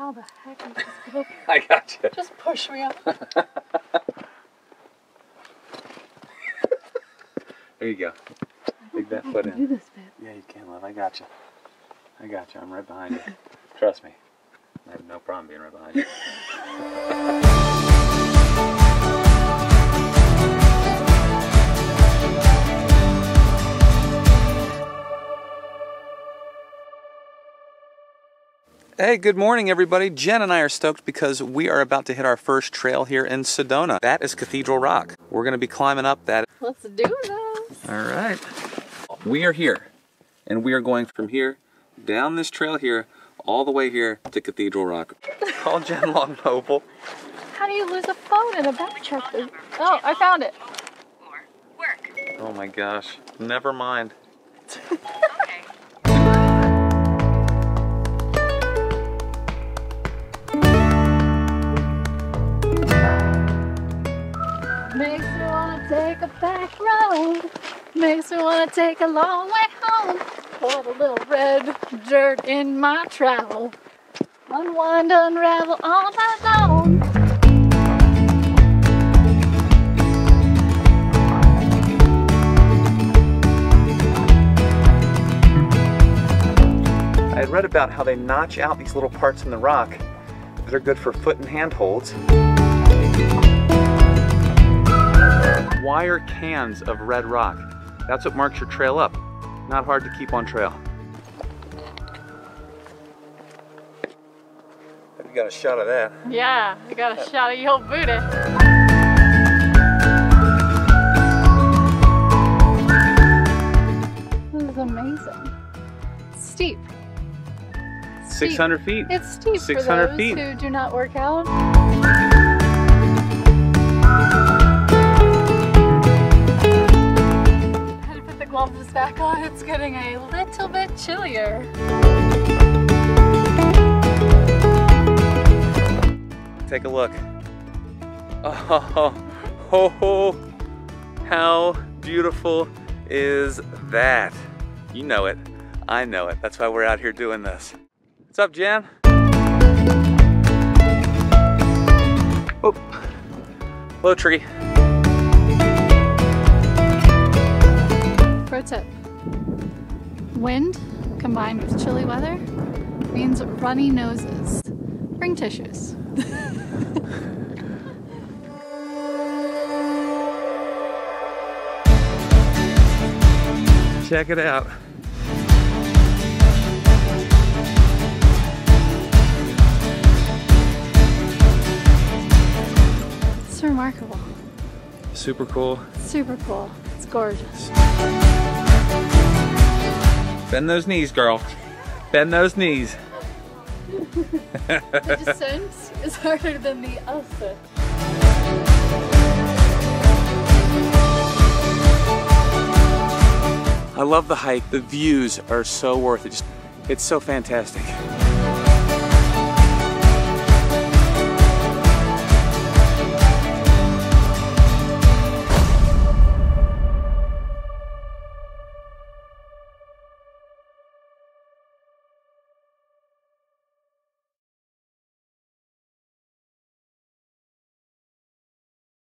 How the heck is this gonna I got you. just push me up? There you go. Dig that foot Do in. this bit. Yeah, you can, love. I got you. I got you. I'm right behind you. Trust me. I have no problem being right behind you. Hey, good morning, everybody. Jenn and I are stoked because we are about to hit our first trail here in Sedona. That is Cathedral Rock. We're going to be climbing up that. Let's do this. All right. We are here, and we are going from here down this trail here all the way here to Cathedral Rock. Call Jenn Long Mobile. How do you lose a phone in a backtrack? Oh, I found it. Oh my gosh. Never mind. Makes me wanna take a back road. Makes me wanna take a long way home. Put a little red dirt in my travel. Unwind, unravel all night long. I had read about how they notch out these little parts in the rock that are good for foot and hand holds. Wire cairns of red rock. That's what marks your trail up. Not hard to keep on trail. Have you got a shot of that? Yeah, I got a shot of your booty. This is amazing. Steep. Steep. 600 feet. It's steep 600 for those feet. who do not work out. Gloves back on. It's getting a little bit chillier. Take a look. Oh, ho, ho. how beautiful is that? You know it. I know it. That's why we're out here doing this. What's up, Jan? Oh, low tree. Wind combined with chilly weather means runny noses. Bring tissues. Check it out. It's remarkable. Super cool. Super cool. It's gorgeous. Bend those knees, girl. Bend those knees. The descent is harder than the ascent. I love the hike. The views are so worth it. Just, it's so fantastic.